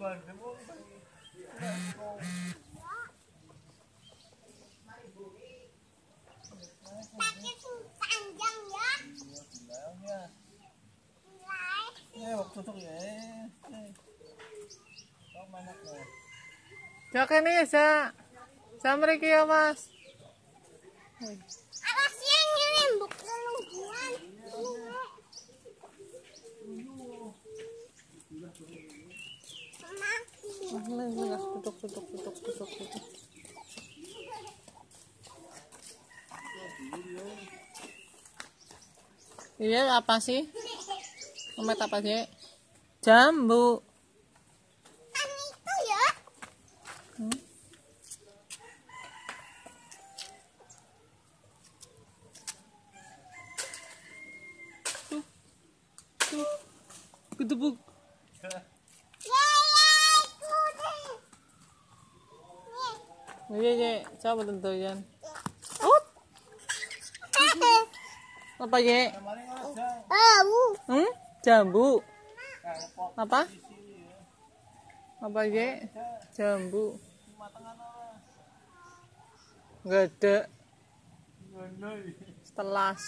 Bak, bu. Ja kene ya, Ja. Mriki ya, Mas. Awas yang nyelembuk kelungguan. Tutuk tutuk tutuk. Iya, apa sih? Apa sih? Jambu. Ya ya itu deh. Iya, iya. Coba tentu. Ut. Apa. Tahu. Hmm? Jambu. Apa? Apa ye? Jambu. Enggak ada. Setelas.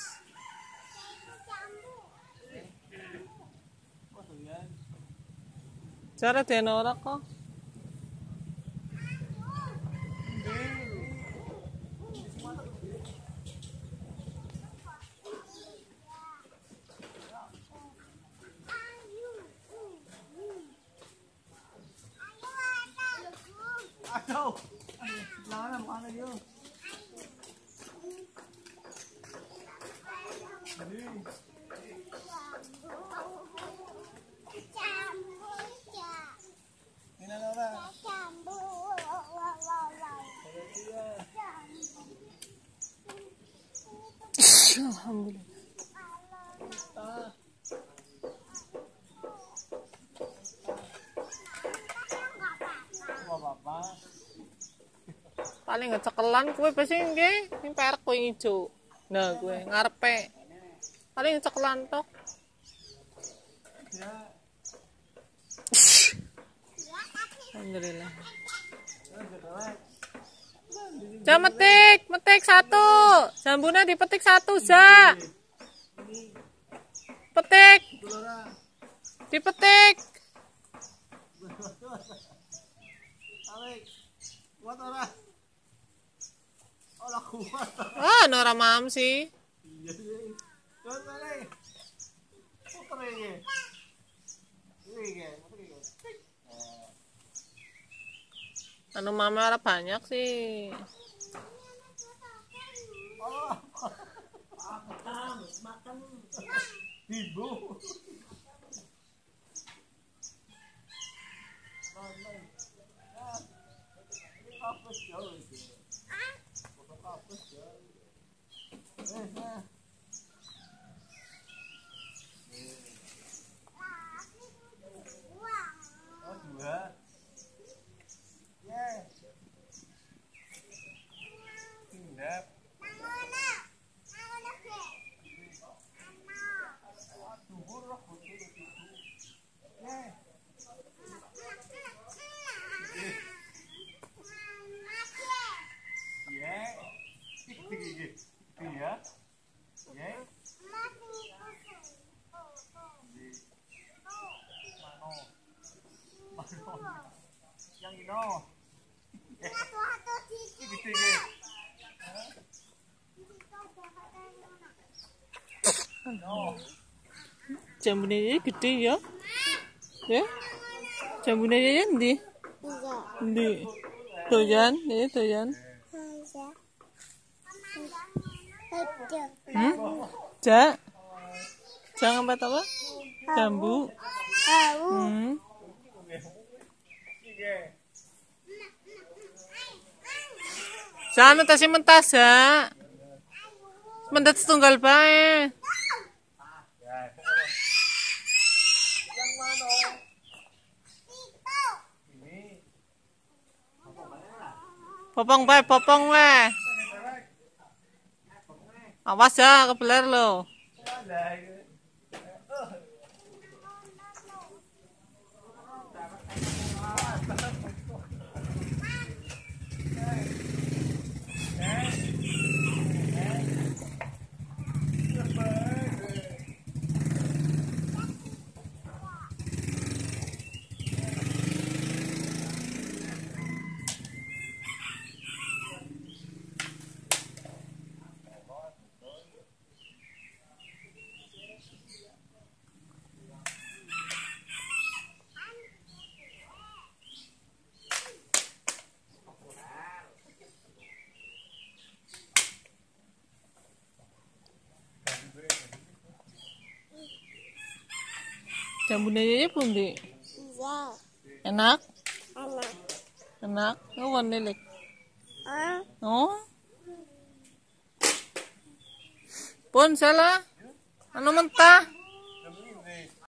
Cara dia norak kok. 走。拿来嘛，那就。你来了吧？笑死我了。Paling nggak cekelan kue pasti nggih, ini perak kue hijau. Nah, kue ngarepe. Paling cekelan tok. Alhamdulillah. Jelek. Ja metik, metik satu. Jambunya dipetik satu, Ja. Petik, dipetik. Alex. Ora? Kuat. Ah, Nora Mam sih. Iya iki. Iki, iki. Anu mama ora banyak sih. Oh. Makan. Ibu. Yeah. Jambune ya gede ya. Ya. Jambune ya endi? Endi? Doyan, ya doyan. Hmm? Jak. Jangan apa apa? Jambu. Hmm. Sana tasih mentas ya. Mendat setunggal bae. Popong bae, popong wae. Awas ya, kebeler lo. Jambune yeye pundi? Iya. Enak? Anak. Enak? Ngawan nilik. Ah. Oh? Pun salah? Ano man ta?